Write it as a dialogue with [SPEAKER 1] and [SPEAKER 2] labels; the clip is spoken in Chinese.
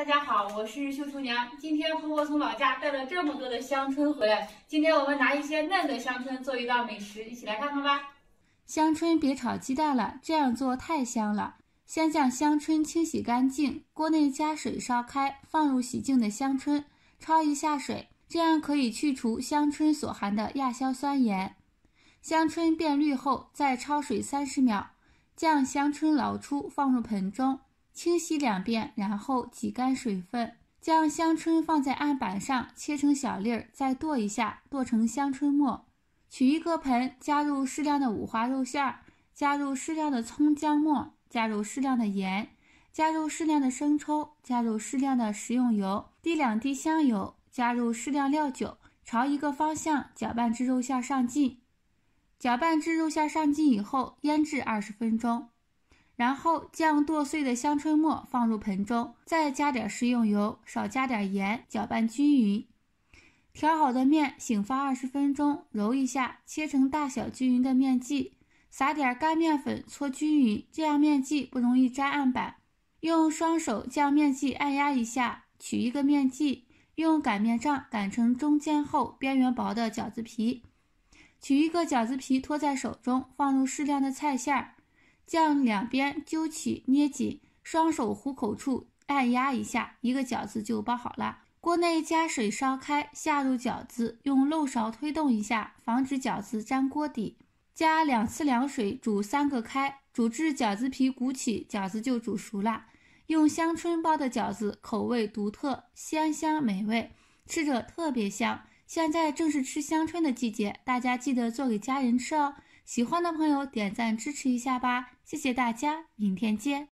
[SPEAKER 1] 大家好，我是秀厨娘。今天婆婆从老家带了这么多的香椿回来，今天我们拿一些嫩的香椿做一道美食，一起来看看吧。
[SPEAKER 2] 香椿别炒鸡蛋了，这样做太香了。先将香椿清洗干净，锅内加水烧开，放入洗净的香椿，焯一下水，这样可以去除香椿所含的亚硝酸盐。香椿变绿后，再焯水三十秒，将香椿捞出，放入盆中。清洗两遍，然后挤干水分，将香椿放在案板上，切成小粒儿，再剁一下，剁成香椿末。取一个盆，加入适量的五花肉馅儿，加入适量的葱姜末，加入适量的盐，加入适量的生抽，加入适量的食用油，滴两滴香油，加入适量料酒，朝一个方向搅拌至肉馅上劲。搅拌至肉馅上劲以后，腌制二十分钟。然后将剁碎的香椿末放入盆中，再加点食用油，少加点盐，搅拌均匀。调好的面醒发二十分钟，揉一下，切成大小均匀的面剂，撒点干面粉搓均匀，这样面剂不容易粘案板。用双手将面剂按压一下，取一个面剂，用擀面杖擀成中间厚、边缘薄的饺子皮。取一个饺子皮托在手中，放入适量的菜馅儿。将两边揪起捏紧，双手虎口处按压一下，一个饺子就包好了。锅内加水烧开，下入饺子，用漏勺推动一下，防止饺子粘锅底。加两次凉水煮三个开，煮至饺子皮鼓起，饺子就煮熟了。用香椿包的饺子，口味独特，鲜香美味，吃着特别香。现在正是吃香椿的季节，大家记得做给家人吃哦。喜欢的朋友点赞支持一下吧，谢谢大家，明天见。